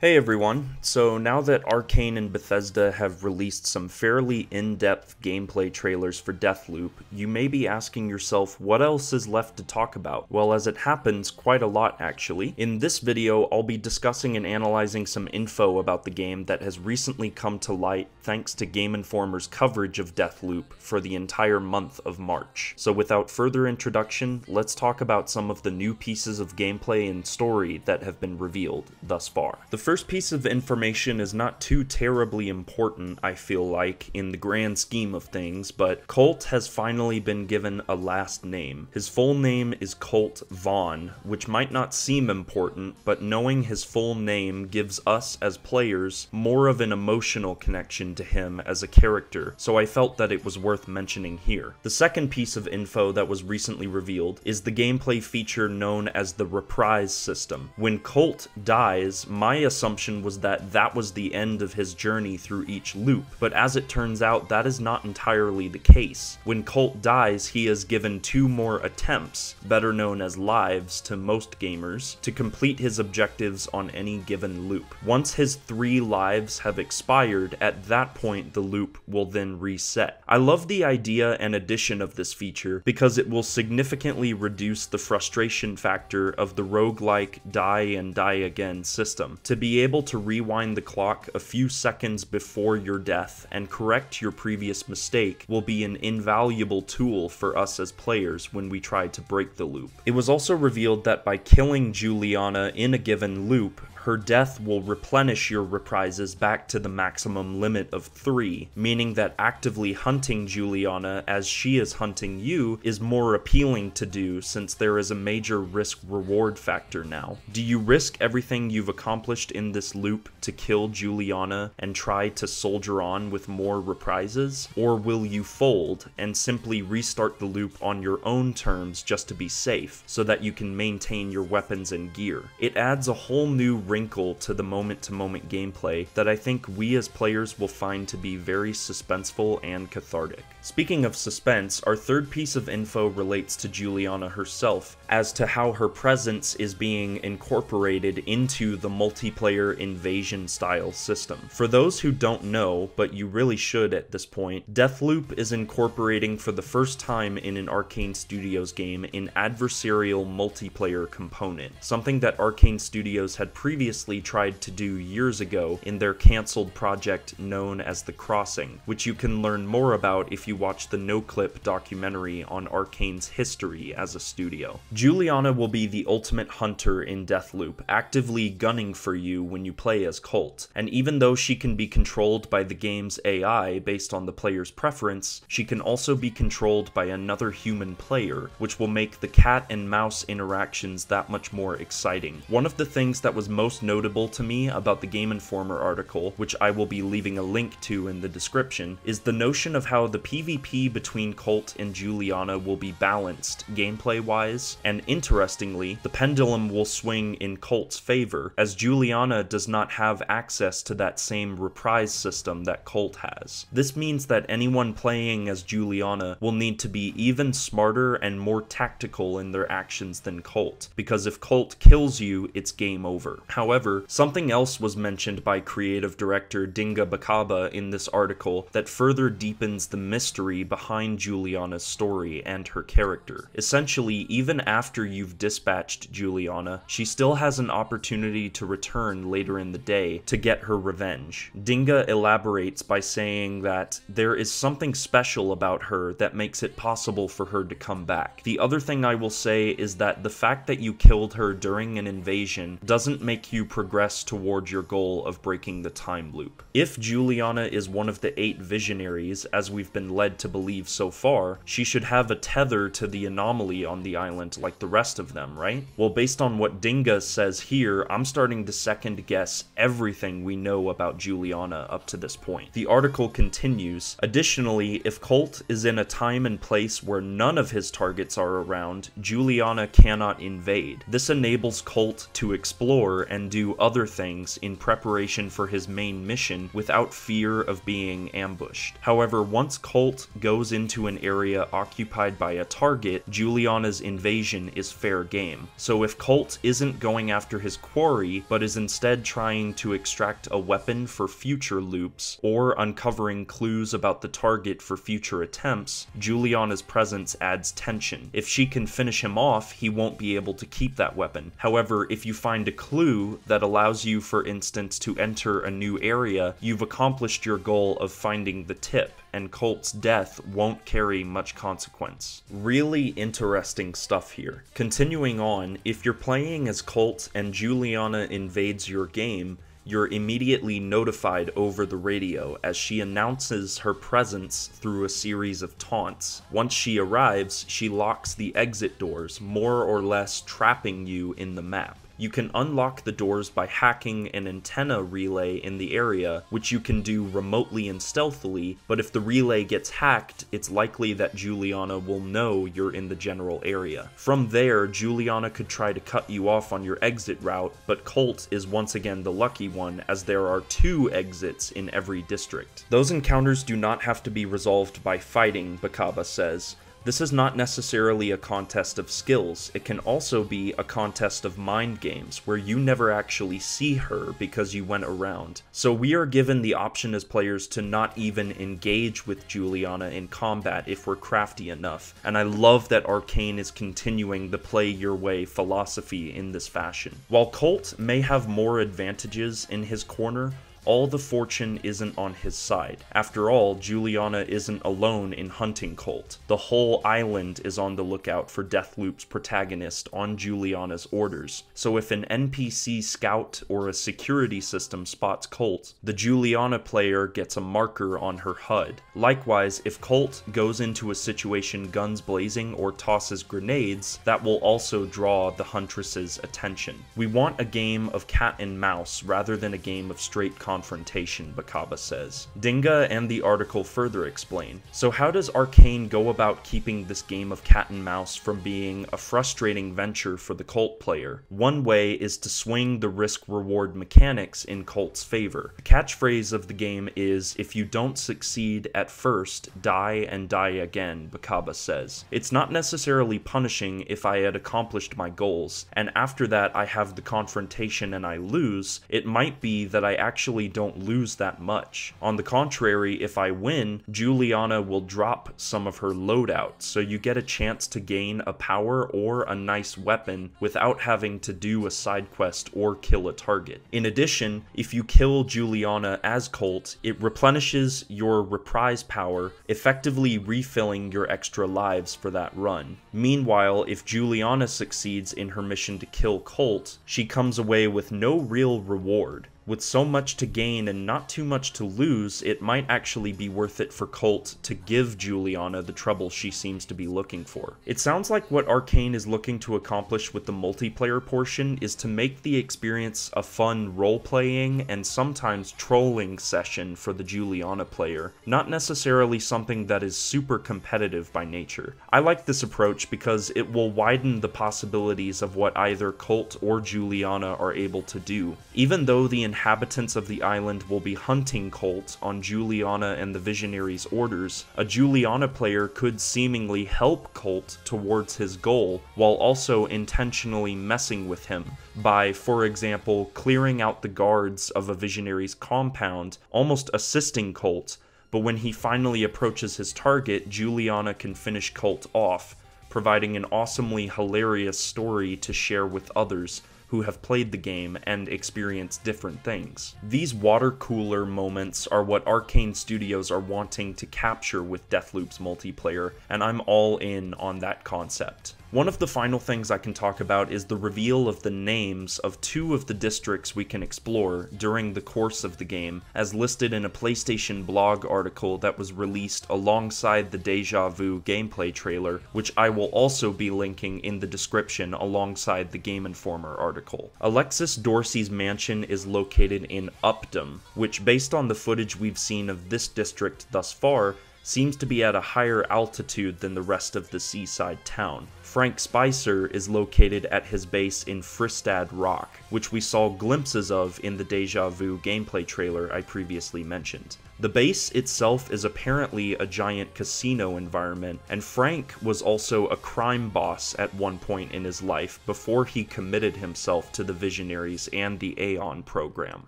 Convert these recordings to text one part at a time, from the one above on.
Hey everyone, so now that Arkane and Bethesda have released some fairly in-depth gameplay trailers for Deathloop, you may be asking yourself what else is left to talk about. Well, as it happens, quite a lot actually. In this video, I'll be discussing and analyzing some info about the game that has recently come to light thanks to Game Informer's coverage of Deathloop for the entire month of March. So without further introduction, let's talk about some of the new pieces of gameplay and story that have been revealed thus far. The first piece of information is not too terribly important, I feel like, in the grand scheme of things, but Colt has finally been given a last name. His full name is Colt Vaughn, which might not seem important, but knowing his full name gives us as players more of an emotional connection to him as a character, so I felt that it was worth mentioning here. The second piece of info that was recently revealed is the gameplay feature known as the reprise system. When Colt dies, my assumption was that that was the end of his journey through each loop, but as it turns out, that is not entirely the case. When Colt dies, he is given two more attempts, better known as lives to most gamers, to complete his objectives on any given loop. Once his three lives have expired, at that point the loop will then reset. I love the idea and addition of this feature because it will significantly reduce the frustration factor of the roguelike die and die again system. To be be able to rewind the clock a few seconds before your death and correct your previous mistake will be an invaluable tool for us as players when we try to break the loop. It was also revealed that by killing Julianna in a given loop, her death will replenish your reprises back to the maximum limit of 3, meaning that actively hunting Julianna as she is hunting you is more appealing to do since there is a major risk reward factor now. Do you risk everything you've accomplished in this loop to kill Julianna and try to soldier on with more reprises? Or will you fold and simply restart the loop on your own terms just to be safe so that you can maintain your weapons and gear? It adds a whole new wrinkle to the moment to moment gameplay that I think we as players will find to be very suspenseful and cathartic. Speaking of suspense, our third piece of info relates to Julianna herself as to how her presence is being incorporated into the multiplayer invasion style system. For those who don't know, but you really should at this point, Deathloop is incorporating for the first time in an Arkane Studios game an adversarial multiplayer component, something that Arkane Studios had previously previously tried to do years ago in their cancelled project known as The Crossing, which you can learn more about if you watch the NoClip documentary on Arkane's history as a studio. Julianna will be the ultimate hunter in Deathloop, actively gunning for you when you play as Colt, and even though she can be controlled by the game's AI based on the player's preference, she can also be controlled by another human player, which will make the cat and mouse interactions that much more exciting. One of the things that was most most notable to me about the Game Informer article, which I will be leaving a link to in the description, is the notion of how the PvP between Colt and Julianna will be balanced gameplay wise, and interestingly, the pendulum will swing in Colt's favor, as Julianna does not have access to that same reprise system that Colt has. This means that anyone playing as Julianna will need to be even smarter and more tactical in their actions than Colt, because if Colt kills you, it's game over. However, something else was mentioned by creative director Dinga Bakaba in this article that further deepens the mystery behind Julianna's story and her character. Essentially, even after you've dispatched Julianna, she still has an opportunity to return later in the day to get her revenge. Dinga elaborates by saying that there is something special about her that makes it possible for her to come back. The other thing I will say is that the fact that you killed her during an invasion doesn't make you progress toward your goal of breaking the time loop. If Julianna is one of the eight visionaries, as we've been led to believe so far, she should have a tether to the anomaly on the island like the rest of them, right? Well, based on what Dinga says here, I'm starting to second guess everything we know about Julianna up to this point. The article continues, additionally, if Colt is in a time and place where none of his targets are around, Julianna cannot invade. This enables Colt to explore and and do other things in preparation for his main mission without fear of being ambushed. However, once Colt goes into an area occupied by a target, Julianna's invasion is fair game. So if Colt isn't going after his quarry, but is instead trying to extract a weapon for future loops, or uncovering clues about the target for future attempts, Julianna's presence adds tension. If she can finish him off, he won't be able to keep that weapon. However, if you find a clue that allows you, for instance, to enter a new area, you've accomplished your goal of finding the tip, and Colt's death won't carry much consequence. Really interesting stuff here. Continuing on, if you're playing as Colt and Julianna invades your game, you're immediately notified over the radio as she announces her presence through a series of taunts. Once she arrives, she locks the exit doors, more or less trapping you in the map. You can unlock the doors by hacking an antenna relay in the area, which you can do remotely and stealthily, but if the relay gets hacked, it's likely that Julianna will know you're in the general area. From there, Julianna could try to cut you off on your exit route, but Colt is once again the lucky one, as there are two exits in every district. Those encounters do not have to be resolved by fighting, Bakaba says. This is not necessarily a contest of skills, it can also be a contest of mind games, where you never actually see her because you went around. So we are given the option as players to not even engage with Julianna in combat if we're crafty enough, and I love that Arkane is continuing the play your way philosophy in this fashion. While Colt may have more advantages in his corner, all the fortune isn't on his side. After all, Julianna isn't alone in hunting Colt. The whole island is on the lookout for Deathloop's protagonist on Julianna's orders. So if an NPC scout or a security system spots Colt, the Julianna player gets a marker on her HUD. Likewise, if Colt goes into a situation guns blazing or tosses grenades, that will also draw the Huntress's attention. We want a game of cat and mouse rather than a game of straight combat confrontation, Bakaba says. Dinga and the article further explain. So how does Arkane go about keeping this game of cat and mouse from being a frustrating venture for the Colt player? One way is to swing the risk-reward mechanics in Colt's favor. The catchphrase of the game is, if you don't succeed at first, die and die again, Bakaba says. It's not necessarily punishing if I had accomplished my goals, and after that I have the confrontation and I lose, it might be that I actually don't lose that much. On the contrary, if I win, Julianna will drop some of her loadout, so you get a chance to gain a power or a nice weapon without having to do a side quest or kill a target. In addition, if you kill Julianna as Colt, it replenishes your reprise power, effectively refilling your extra lives for that run. Meanwhile, if Julianna succeeds in her mission to kill Colt, she comes away with no real reward. With so much to gain and not too much to lose, it might actually be worth it for Colt to give Julianna the trouble she seems to be looking for. It sounds like what Arkane is looking to accomplish with the multiplayer portion is to make the experience a fun role-playing and sometimes trolling session for the Julianna player, not necessarily something that is super competitive by nature. I like this approach because it will widen the possibilities of what either Colt or Julianna are able to do. Even though the inhabitants of the island will be hunting Colt on Julianna and the Visionary's orders, a Julianna player could seemingly help Colt towards his goal while also intentionally messing with him. By, for example, clearing out the guards of a Visionary's compound, almost assisting Colt, but when he finally approaches his target, Julianna can finish Colt off, providing an awesomely hilarious story to share with others who have played the game and experienced different things. These water cooler moments are what Arkane Studios are wanting to capture with Deathloop's multiplayer, and I'm all in on that concept. One of the final things I can talk about is the reveal of the names of two of the districts we can explore during the course of the game, as listed in a PlayStation blog article that was released alongside the Deja Vu gameplay trailer, which I will also be linking in the description alongside the Game Informer article. Alexis Dorsey's mansion is located in Updaam, which based on the footage we've seen of this district thus far, seems to be at a higher altitude than the rest of the seaside town. Frank Spicer is located at his base in Fristad Rock, which we saw glimpses of in the Deja Vu gameplay trailer I previously mentioned. The base itself is apparently a giant casino environment, and Frank was also a crime boss at one point in his life before he committed himself to the Visionaries and the Aeon program.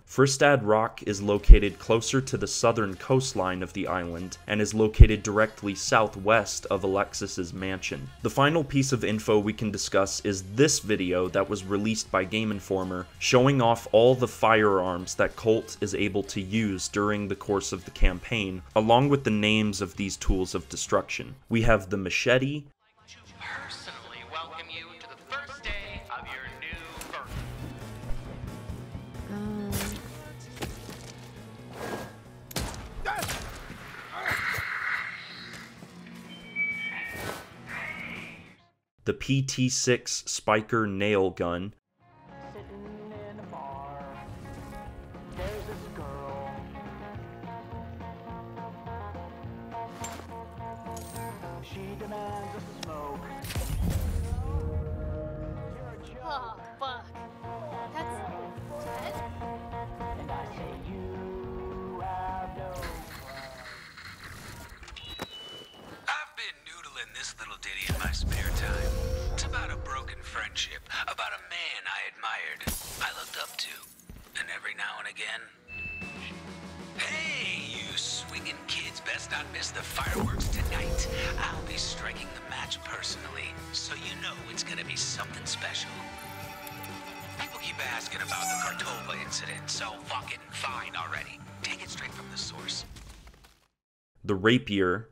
Fristad Rock is located closer to the southern coastline of the island and is located directly southwest of Alexis's mansion. The final piece of info we can discuss is this video that was released by Game Informer showing off all the firearms that Colt is able to use during the course of of the campaign, along with the names of these tools of destruction. We have the machete, the PT6 Spiker nail gun, friendship kids, not miss the fireworks tonight. I'll be striking the match personally, so you know it's gonna be something special. People keep asking about the Kartova incident, so fucking fine already. Take it straight from the source. The rapier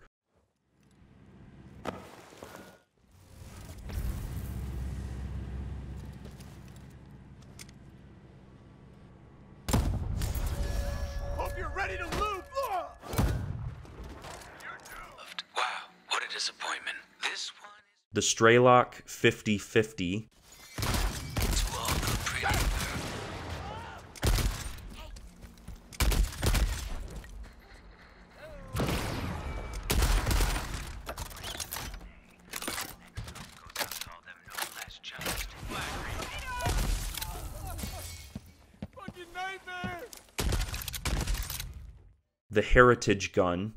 the Strelak 5050. The Heritage Gun,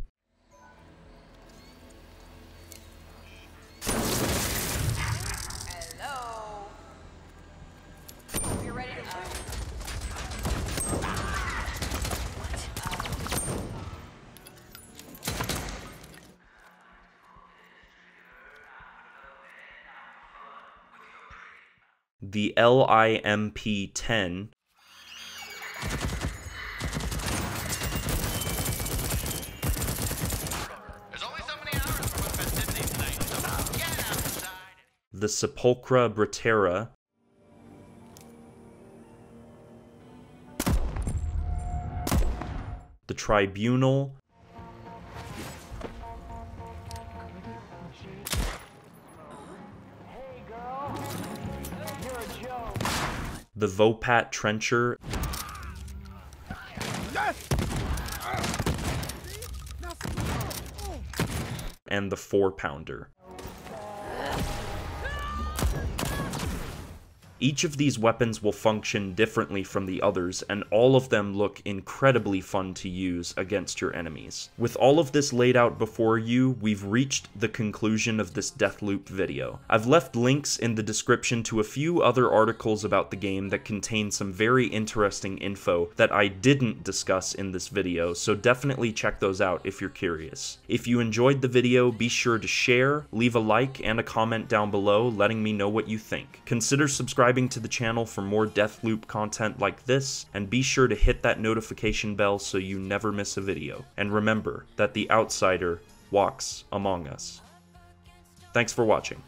the LIMP-10 the Sepulchra Brutera the Tribunal the Vopat Trencher, and the Four Pounder. Each of these weapons will function differently from the others, and all of them look incredibly fun to use against your enemies. With all of this laid out before you, we've reached the conclusion of this Deathloop video. I've left links in the description to a few other articles about the game that contain some very interesting info that I didn't discuss in this video, so definitely check those out if you're curious. If you enjoyed the video, be sure to share, leave a like, and a comment down below letting me know what you think. Consider subscribing subscribing to the channel for more Deathloop content like this, and be sure to hit that notification bell so you never miss a video. And remember that the outsider walks among us. Thanks for watching.